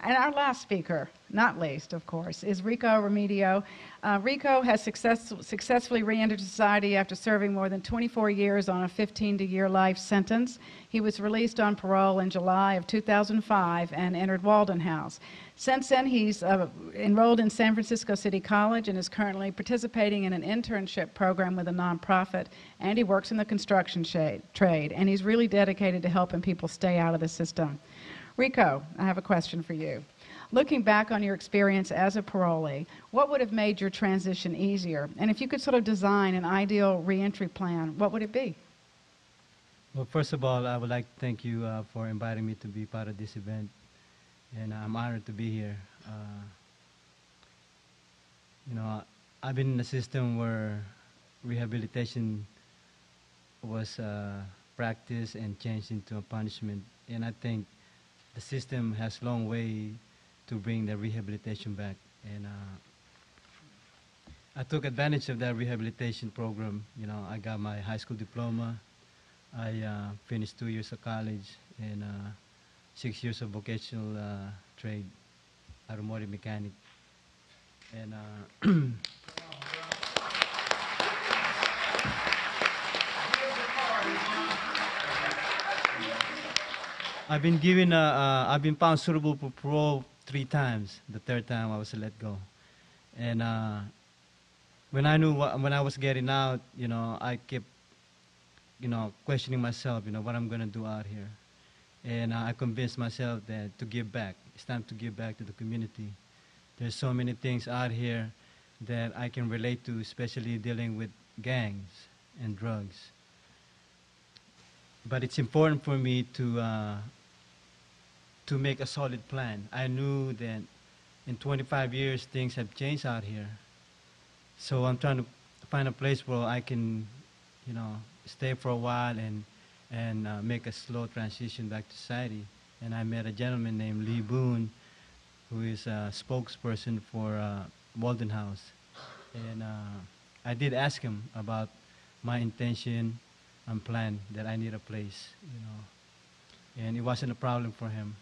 And our last speaker, not least, of course, is Rico Remedio. Uh, Rico has success, successfully re-entered society after serving more than 24 years on a 15 to year life sentence. He was released on parole in July of 2005 and entered Walden House. Since then, he's uh, enrolled in San Francisco City College and is currently participating in an internship program with a nonprofit. And he works in the construction shade, trade. And he's really dedicated to helping people stay out of the system. Rico, I have a question for you. Looking back on your experience as a parolee, what would have made your transition easier? And if you could sort of design an ideal reentry plan, what would it be? Well, first of all, I would like to thank you uh, for inviting me to be part of this event, and I'm honored to be here. Uh, you know, I've been in a system where rehabilitation was uh, practiced and changed into a punishment, and I think the system has long way to bring the rehabilitation back. And uh, I took advantage of that rehabilitation program. You know, I got my high school diploma. I uh, finished two years of college and uh, six years of vocational uh, trade, automotive mechanic. And I've been given, uh, uh, I've been found suitable for parole three times. The third time I was let go. And uh, when I knew what, when I was getting out, you know, I kept, you know, questioning myself, you know, what I'm to do out here. And uh, I convinced myself that to give back. It's time to give back to the community. There's so many things out here that I can relate to, especially dealing with gangs and drugs but it's important for me to uh, to make a solid plan. I knew that in 25 years things have changed out here, so I'm trying to find a place where I can, you know, stay for a while and and uh, make a slow transition back to society. And I met a gentleman named Lee Boone, who is a spokesperson for uh, Walden House, and uh, I did ask him about my intention and plan that I need a place, you know. And it wasn't a problem for him.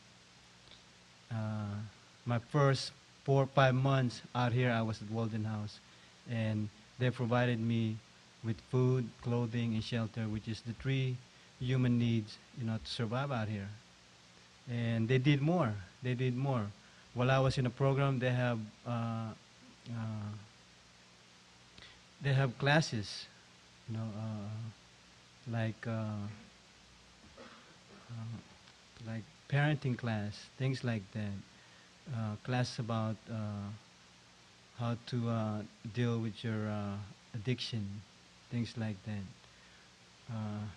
Uh, my first four or five months out here, I was at Walden House, and they provided me with food, clothing, and shelter, which is the three human needs, you know, to survive out here. And they did more. They did more. While I was in the program, they have uh, uh, they have classes, you know. Uh, like uh, uh, like parenting class, things like that. Uh, class about uh, how to uh, deal with your uh, addiction, things like that.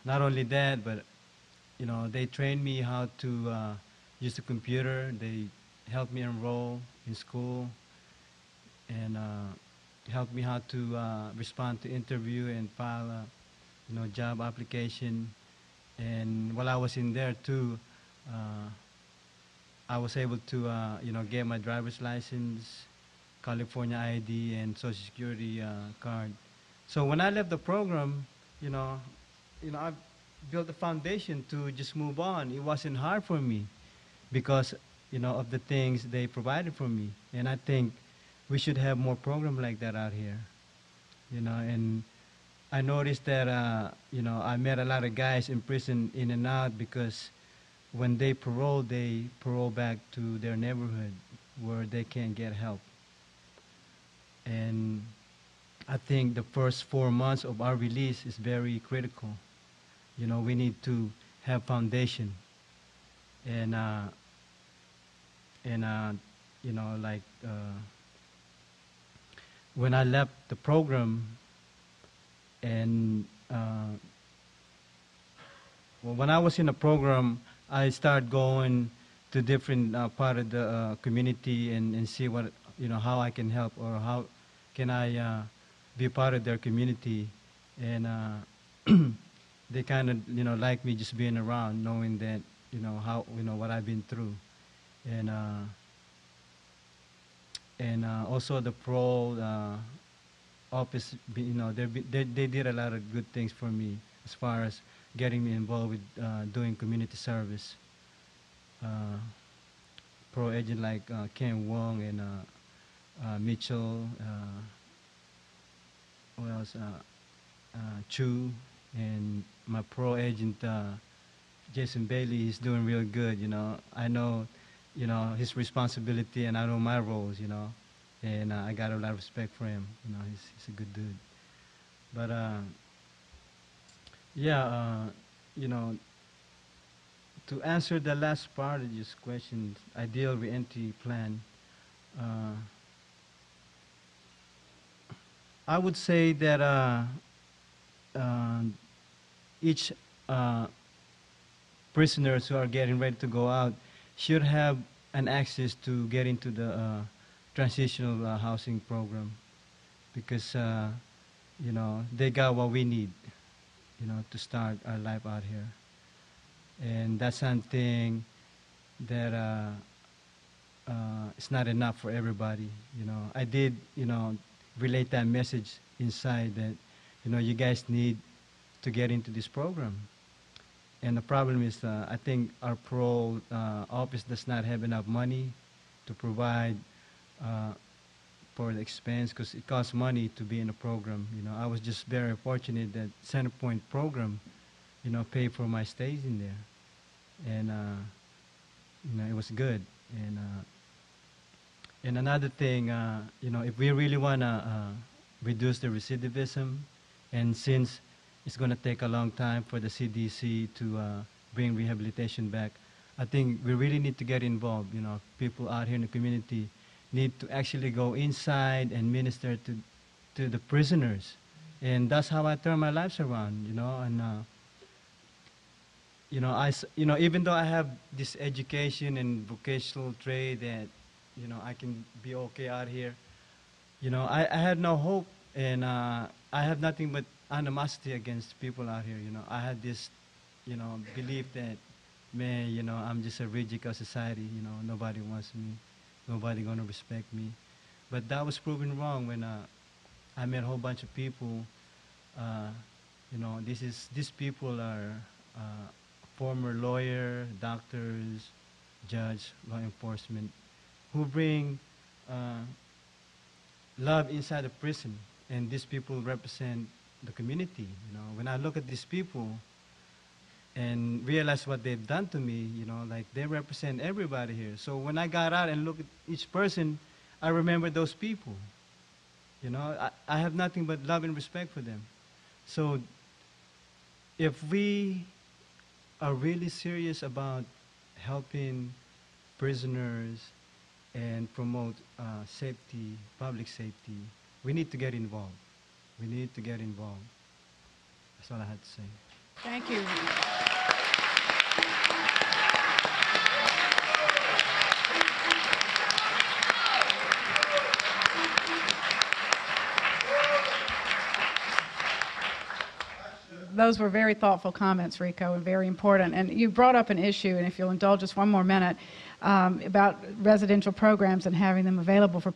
not only that, but you know, they trained me how to use the computer. They helped me enroll in school and helped me how to respond to interview and file you know, job application. And while I was in there too, uh, I was able to, uh, you know, get my driver's license, California ID, and Social Security uh, card. So when I left the program, you know, you know, I built a foundation to just move on. It wasn't hard for me because, you know, of the things they provided for me. And I think we should have more programs like that out here, you know, and I noticed that uh, you know I met a lot of guys in prison in and out because when they parole, they parole back to their neighborhood where they can get help. And I think the first four months of our release is very critical. You know, we need to have foundation. And uh, and uh, you know, like uh, when I left the program, and uh, when I was in the program, I started going to different uh, part of the uh, community and, and see what you know how I can help or how can I uh, be part of their community, and uh, they kind of you know like me just being around, knowing that you know how you know what I've been through, and uh, and also the pro office, you know, they, they did a lot of good things for me as far as getting me involved with uh, doing community service. Uh, pro agent like uh, Ken Wong and uh, uh, Mitchell. Uh, what else? Uh, Chu and my pro agent Jason Bailey is doing real good. You know, I know, you know his responsibility, and I know my roles. You know, and uh, I got a lot of respect for him. You know, he's he's a good dude. But uh, yeah, uh, you know, to answer the last part of this question, ideal re-entry plan. Uh, I would say that uh, uh, each prisoners who are getting ready to go out should have an access to get into the transitional uh, housing program because uh, you know they got what we need you know to start our life out here. And that's something that uh, uh, it's not enough for everybody you know. I did you know relate that message inside that you know you guys need to get into this program. And the problem is, uh, I think our pro uh, office does not have enough money to provide uh, for the expense because it costs money to be in a program. You know, I was just very fortunate that Centerpoint program, you know, paid for my stays in there, and uh, you know, it was good. And uh, and another thing, uh, you know, if we really wanna uh, reduce the recidivism, and since it's going to take a long time for the CDC to uh, bring rehabilitation back. I think we really need to get involved. You know, people out here in the community need to actually go inside and minister to to the prisoners, and that's how I turn my lives around. You know, and uh, you know, I you know even though I have this education and vocational trade that you know I can be okay out here. You know, I, I had no hope, and uh, I have nothing but animosity against people out here. You know, I had this, you know, belief that, man, you know, I'm just a reject of society. You know, nobody wants me, nobody gonna respect me. But that was proven wrong when uh, I met a whole bunch of people. Uh, you know, this is these people are uh, former lawyer, doctors, judge, law enforcement, who bring uh, love inside the prison, and these people represent the community. You know, when I look at these people and realize what they've done to me, you know, like they represent everybody here. So when I got out and looked at each person, I remember those people. You know, I, I have nothing but love and respect for them. So if we are really serious about helping prisoners and promote uh, safety, public safety, we need to get involved. We need to get involved. That's all I had to say. Thank you. Those were very thoughtful comments, Rico, and very important. And you brought up an issue, and if you'll indulge us one more minute, um, about residential programs and having them available for